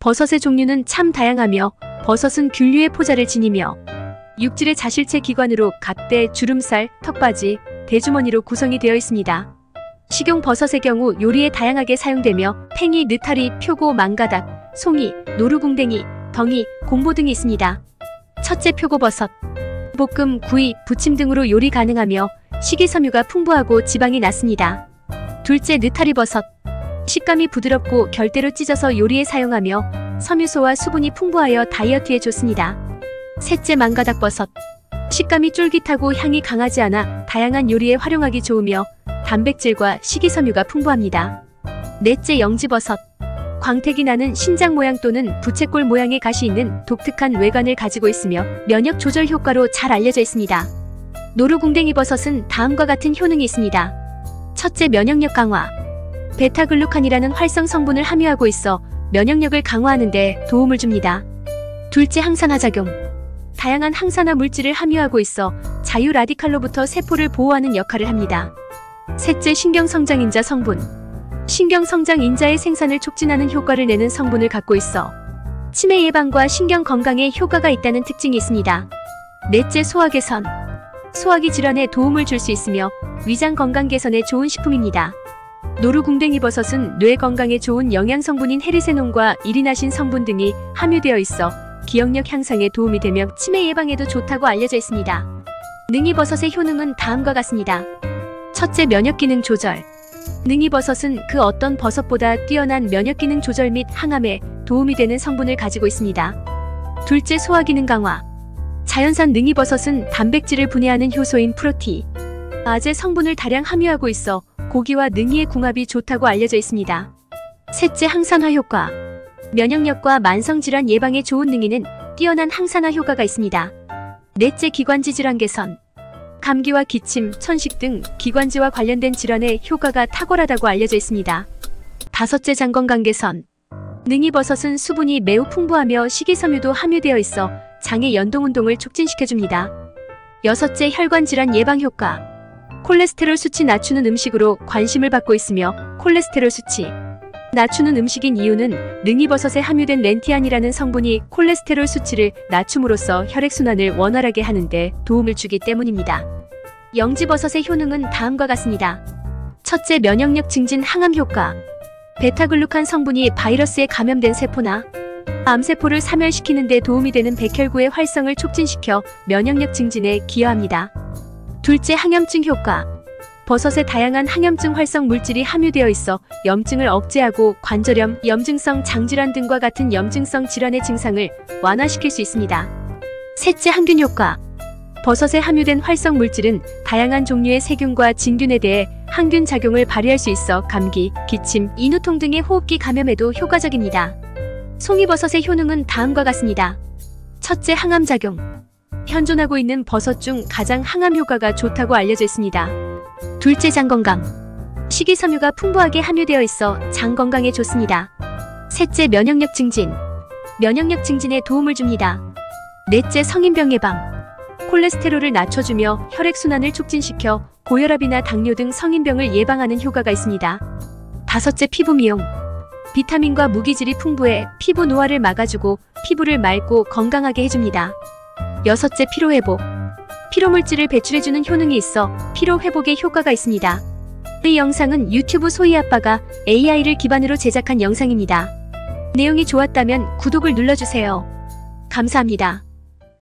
버섯의 종류는 참 다양하며 버섯은 균류의 포자를 지니며 육질의 자실체 기관으로 갓대, 주름살, 턱받이, 대주머니로 구성이 되어 있습니다. 식용 버섯의 경우 요리에 다양하게 사용되며 팽이, 느타리, 표고, 망가닥, 송이, 노루궁뎅이, 덩이, 곰보 등이 있습니다. 첫째 표고버섯. 볶음, 구이, 부침 등으로 요리 가능하며 식이섬유가 풍부하고 지방이 낮습니다. 둘째 느타리버섯. 식감이 부드럽고 결대로 찢어서 요리에 사용하며 섬유소와 수분이 풍부하여 다이어트에 좋습니다. 셋째 망가닥버섯. 식감이 쫄깃하고 향이 강하지 않아 다양한 요리에 활용하기 좋으며 단백질과 식이섬유가 풍부합니다. 넷째 영지버섯. 광택이 나는 신장 모양 또는 부채꼴 모양의 가시 있는 독특한 외관을 가지고 있으며 면역 조절 효과로 잘 알려져 있습니다. 노루궁뎅이 버섯은 다음과 같은 효능이 있습니다. 첫째 면역력 강화. 베타글루칸이라는 활성 성분을 함유하고 있어 면역력을 강화하는 데 도움을 줍니다. 둘째 항산화 작용. 다양한 항산화 물질을 함유하고 있어 자유 라디칼로부터 세포를 보호하는 역할을 합니다. 셋째 신경성장인자 성분. 신경성장인자의 생산을 촉진하는 효과를 내는 성분을 갖고 있어 치매 예방과 신경 건강에 효과가 있다는 특징이 있습니다. 넷째 소화 개선. 소화기 질환에 도움을 줄 수 있으며 위장 건강 개선에 좋은 식품입니다. 노루궁뎅이 버섯은 뇌 건강에 좋은 영양 성분인 헤리세논과 이리나신 성분 등이 함유되어 있어 기억력 향상에 도움이 되며 치매 예방에도 좋다고 알려져 있습니다. 능이버섯의 효능은 다음과 같습니다. 첫째 면역기능 조절. 능이버섯은 그 어떤 버섯보다 뛰어난 면역기능 조절 및 항암에 도움이 되는 성분을 가지고 있습니다. 둘째 소화기능 강화. 자연산 능이버섯은 단백질을 분해하는 효소인 프로티, 아제 성분을 다량 함유하고 있어 고기와 능이의 궁합이 좋다고 알려져 있습니다. 셋째 항산화 효과. 면역력과 만성질환 예방에 좋은 능이는 뛰어난 항산화 효과가 있습니다. 넷째 기관지 질환 개선. 감기와 기침, 천식 등 기관지와 관련된 질환에 효과가 탁월하다고 알려져 있습니다. 다섯째 장 건강 개선. 능이버섯은 수분이 매우 풍부하며 식이섬유도 함유되어 있어 장의 연동 운동을 촉진시켜줍니다. 여섯째 혈관 질환 예방 효과. 콜레스테롤 수치 낮추는 음식으로 관심을 받고 있으며 콜레스테롤 수치 낮추는 음식인 이유는 능이버섯에 함유된 렌티안이라는 성분이 콜레스테롤 수치를 낮춤으로써 혈액순환을 원활하게 하는데 도움을 주기 때문입니다. 영지버섯의 효능은 다음과 같습니다. 첫째 면역력 증진 항암 효과 베타글루칸 성분이 바이러스에 감염된 세포나 암세포를 사멸시키는 데 도움이 되는 백혈구의 활성을 촉진시켜 면역력 증진에 기여합니다. 둘째 항염증 효과 버섯에 다양한 항염증 활성 물질이 함유되어 있어 염증을 억제하고 관절염, 염증성 장질환 등과 같은 염증성 질환의 증상을 완화시킬 수 있습니다. 셋째 항균 효과 버섯에 함유된 활성 물질은 다양한 종류의 세균과 진균에 대해 항균 작용을 발휘할 수 있어 감기, 기침, 인후통 등의 호흡기 감염에도 효과적입니다. 송이버섯의 효능은 다음과 같습니다. 첫째 항암 작용. 현존하고 있는 버섯 중 가장 항암 효과가 좋다고 알려져 있습니다. 둘째 장 건강. 식이섬유가 풍부하게 함유되어 있어 장 건강에 좋습니다. 셋째 면역력 증진. 면역력 증진에 도움을 줍니다. 넷째 성인병 예방. 콜레스테롤을 낮춰주며 혈액순환을 촉진시켜 고혈압이나 당뇨 등 성인병을 예방하는 효과가 있습니다. 다섯째 피부 미용. 비타민과 무기질이 풍부해 피부 노화를 막아주고 피부를 맑고 건강하게 해줍니다. 여섯째 피로회복. 피로물질을 배출해주는 효능이 있어 피로회복에 효과가 있습니다. 이 영상은 유튜브 소희 아빠가 AI를 기반으로 제작한 영상입니다. 내용이 좋았다면 구독을 눌러주세요. 감사합니다.